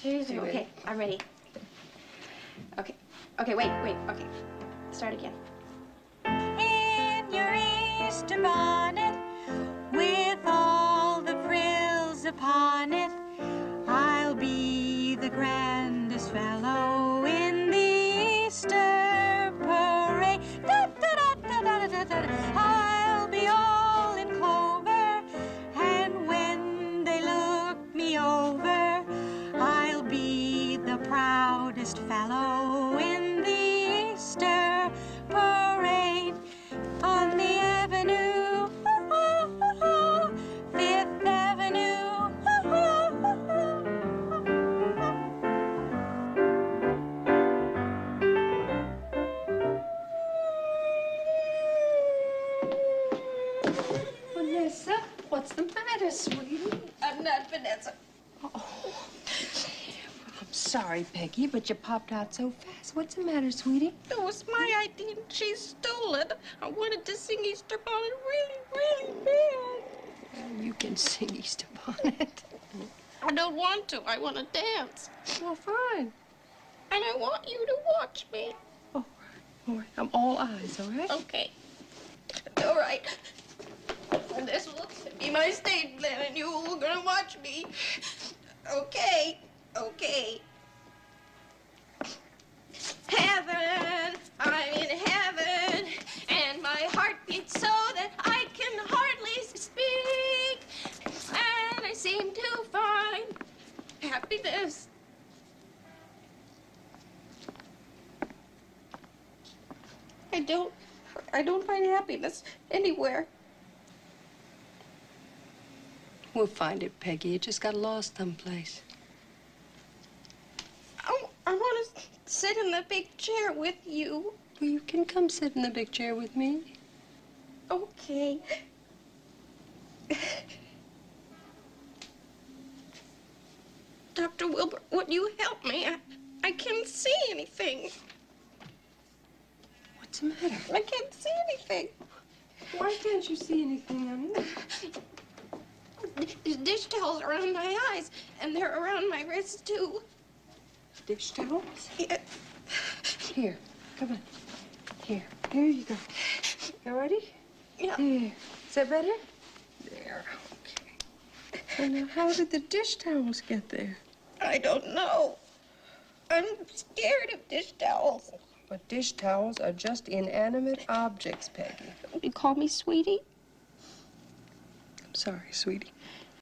Tuesday. Okay, I'm ready. Okay. Okay, wait, wait. Okay. Start again. In your Easter bonnet, with all the frills upon it, I'll be the grandest fellow proudest fellow sorry, Peggy, but you popped out so fast. What's the matter, sweetie? It was my idea and she stole it. I wanted to sing Easter Bonnet really, really bad. You can sing Easter Bonnet. I don't want to. I want to dance. Well, fine. And I want you to watch me. Oh, all right. I'm all eyes, all right? Okay. All right. And this will be my stage plan, and you're gonna watch me. Okay. Okay. Heaven, I'm in heaven, and my heart beats so that I can hardly speak. And I seem to find I don't, I don't find happiness anywhere. We'll find it, Peggy. It just got lost someplace. I, I want to sit in the big chair with you. Well, you can come sit in the big chair with me. Okay. Dr. Wilbur, would you help me? I, I can't see anything. What's the matter? I can't see anything. Why can't you see anything, honey? There's dish towels around my eyes, and they're around my wrists, too. Dish towels? Yeah. Here, come on. Here, here you go. You ready? Yeah. Here. Is that better? There. Okay. Well, now, how did the dish towels get there? I don't know. I'm scared of dish towels. But dish towels are just inanimate objects, Peggy. Don't You call me sweetie? I'm sorry, sweetie.